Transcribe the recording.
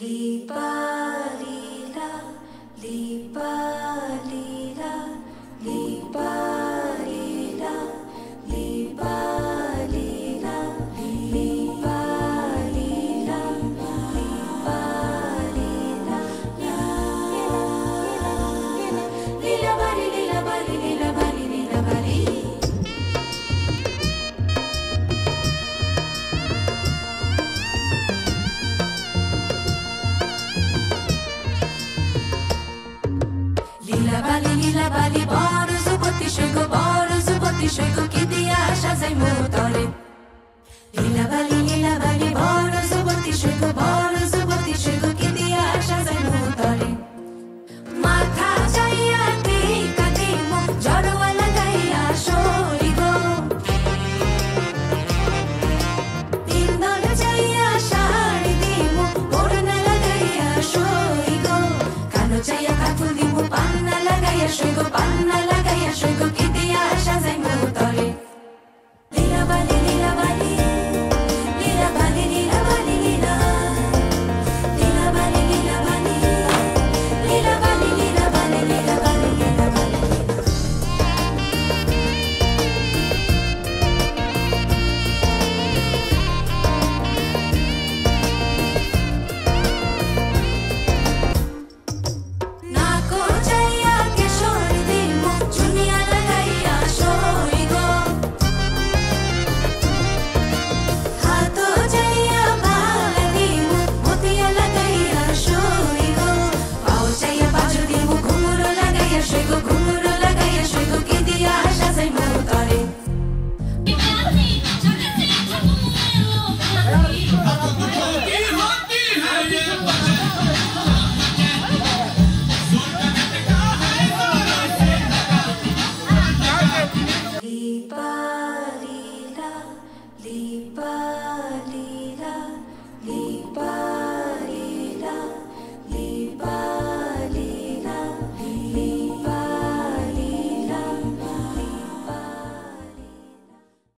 Lipa, lila, lipa, 水都搬来。